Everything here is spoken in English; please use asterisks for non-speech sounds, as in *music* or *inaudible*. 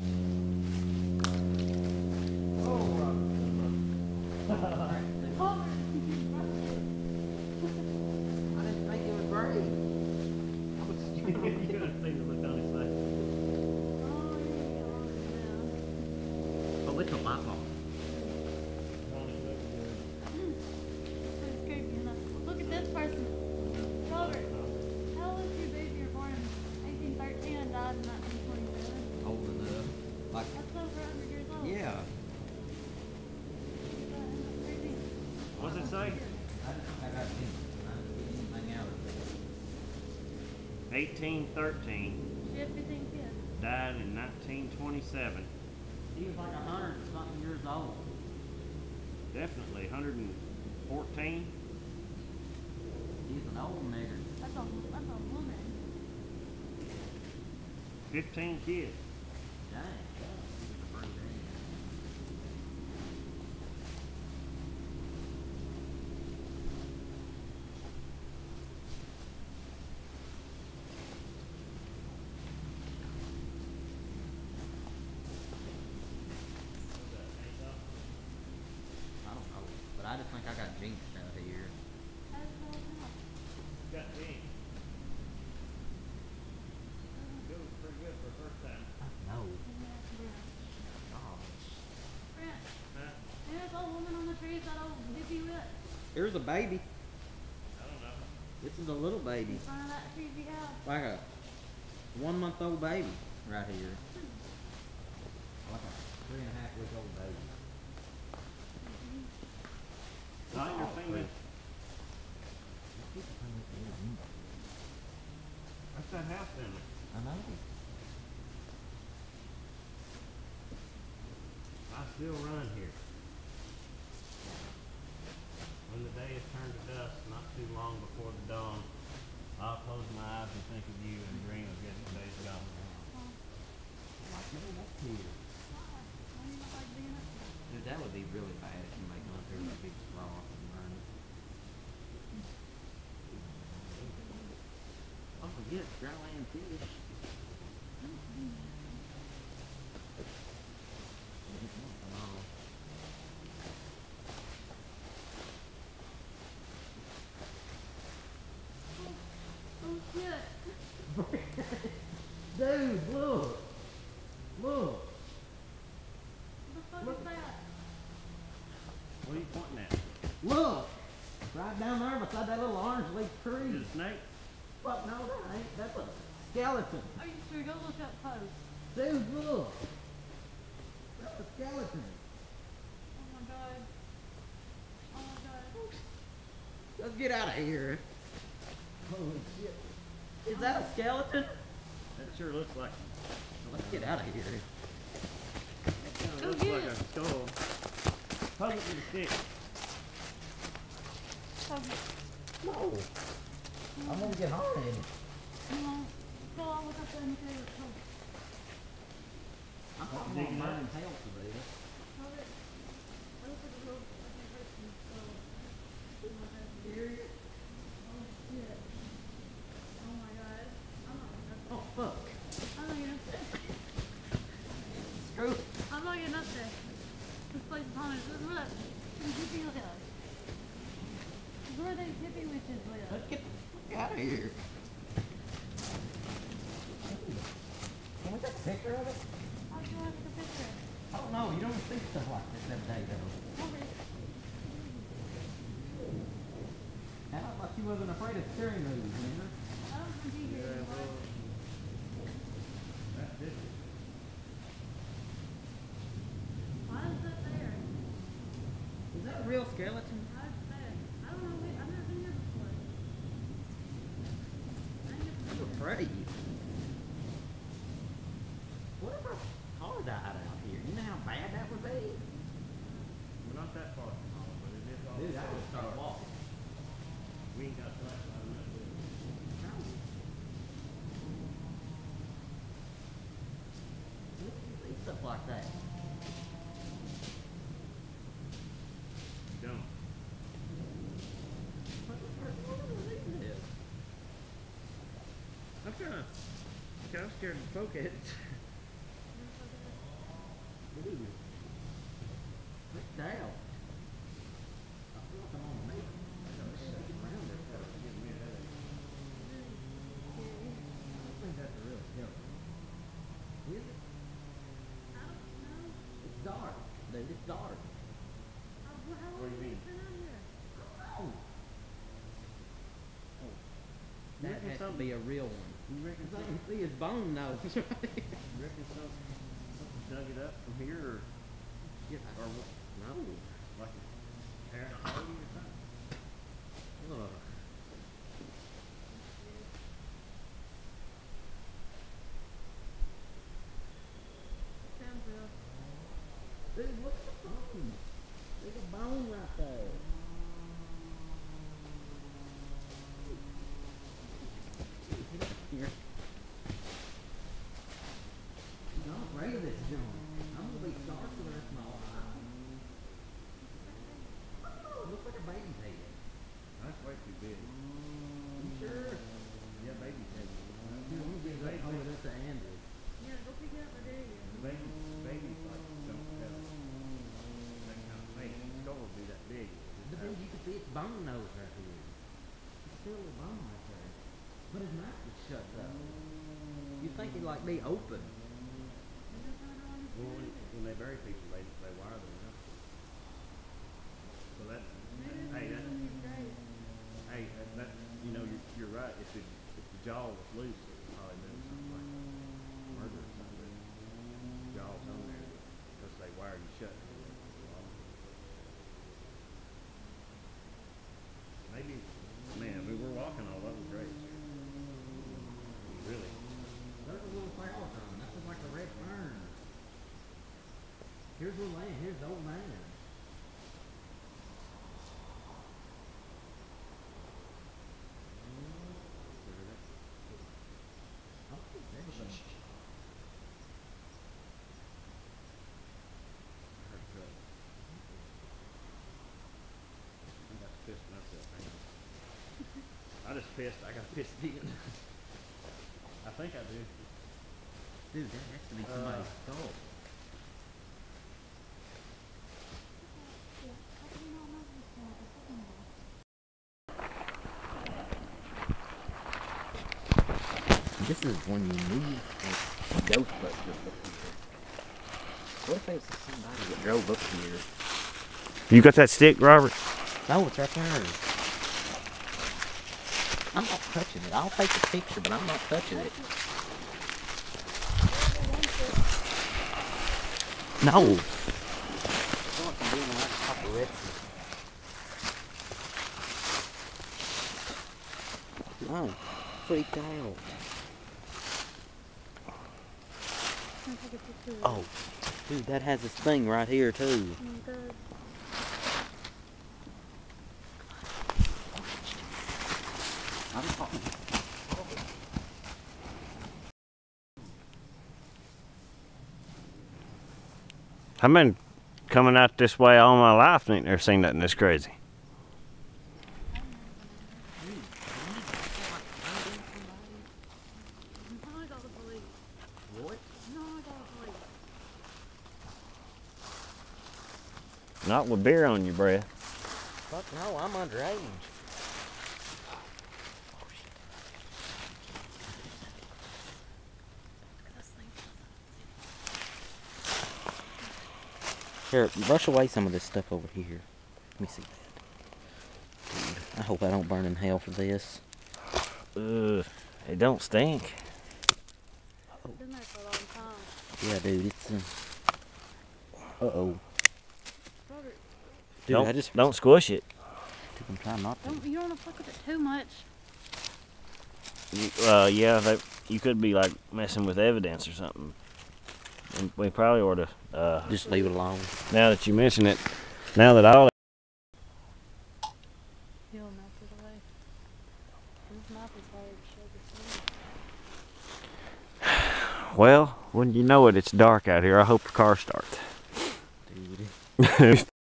Oh, *laughs* I didn't think it would break. you could have seen the look on his face. Oh, it's a light bulb. Look at this person. Robert, how old is your baby? You're born in eighteen thirteen and died in nineteen twenty-seven. Old enough. Like, That's over a hundred years old. yeah. That's crazy. What's it say? I, I got anything, I didn't get anything out of it. Eighteen thirteen, She had fifteen kids. died in nineteen twenty-seven. He was like a hundred and something years old. Definitely hundred and fourteen. He's an old nigger. That's a, that's a woman. Fifteen kids. Dang. I don't know, but I just think I got jinxed out here. That's. Got ten. It was pretty good for the first time. No. Brent, Huh? see old woman on the tree, that old hippie with? Here's a baby. I don't know. This is a little baby. In front of that creepy house. Like a one month old baby right here. Hmm. Like a three and a half week old baby. Not your finger. That's that house down there. I know. I still run here. When the day is turned to dusk, not too long before the dawn, I'll close my eyes and think of you and dream of yesterday's gone. Dude, that would be really bad if you make one through that big rock and burn it. Oh, yes, dry land fish. Oh shit. Dude, look. Look. What the fuck is that? What are you pointing at? Look. Right down there beside that little orange leaf Is tree. it a snake? What? No, that ain't. That's a skeleton. Are you sure? Go look up post. Dude, look. That's a skeleton. Oh my god. Oh my god. Let's get out of here. Holy shit. Is that a skeleton? That sure looks like, it. Let's get out of here. kinda looks like it. a skull. Hold it with a stick. Okay. No. I'm gonna get hard in it. Up there in the. Oh my god. Oh. Oh. Oh, fuck. I'm not. Screw. I'm not getting. This place is haunted. Look, look. Some hippie live. This is where hippie witches live. Let's get the fuck out of here. Can we take a picture of it? How do you want to take a picture? Oh, I don't know. You don't see stuff like this every day, though. Over here. And I thought you wasn't afraid of scary movies, remember? I don't want to Yeah, well, that's it. Why is that there? Is that a real skeleton? Why is it there? I don't know. We- I've never been here before. I ain't never been I'm here. afraid. What if our car died out here? You know how bad that would be? Would start. We stuff like that. Don't. I'm kinda scared to poke it. Dude. Look down. I feel like I'm on the meat. It's shaking around there. I think that's a real killer. Is it? I don't know. It's dark. Dude, dark. Wh- how What do you mean? it been out here? Oh. Oh. That reckon has to something- be a real one. You reckon Cause I something, can see his bone nose right *laughs* you reckon something, something dug it up from here or, Yeah, or what, no. like a parent or something? Ugh. Sounds real. Dude, look at the bone. There's a bone right there. Here. I'm afraid of this junk. I'm gonna be scarred for the rest of my life. Oh, it looks like a baby's head. That's way too big. You sure? Yeah, baby head. Here, let me give that, hold it up to Andrew. Yeah, go pick it up, I dare you. The baby, babies like don't have that kind of face. The skull would be that big. But then you can see its bone nose right here. It's still a bone right there. But his mouth shut though. You'd think it'd like be open. You Well, when, they bury people, they, they wire them up. So that, Maybe it's hey, that, hey, that, you know, you're, you're right. If it, if the jaw was loose, it would probably been something like murder or something. The jaw's on there because they wire you shut. Maybe, man, I mean, we're walking all over the graves here. Really? There's a little flower drum. That looks like a red fern. Here's the land. Here's old man. I got pissed myself. Hang on. I just pissed. I got pissed again. I think I do. Dude, that has to be Uh, somebody's skull. Yeah, how can you not know this one? It's fucking bad. This is when you need like, Ghostbusters up here. What if there's somebody that drove up here? You got that stick, Robert? No, it's right there. I'm not touching it. I'll take a picture, but I'm not touching it. No. No, freaked out. Can I take a picture of it? Oh, dude, that has this thing right here too. I've been coming out this way all my life and ain't never seen nothing this crazy. No, I got the police. What? No, I got the police. Not with beer on your breath. Fuck no, I'm underage. Here, brush away some of this stuff over here. Let me see that. Dude, I hope I don't burn in hell for this. Ugh, it don't stink. It's been there for a long time. Yeah, dude, it's. Uh oh. Robert, Dude, don't, I just. don't squish it. I'm trying not to. don't, you don't want to fuck with it too much. You- Uh, yeah, that, you could be like messing with evidence or something. And we probably ought to. Uh, Just leave it alone. now that you mention it, now that all He'll melt it away. His mouth is hard to show the food. well, when you know it, it's dark out here. I hope the car starts. Dude. *laughs*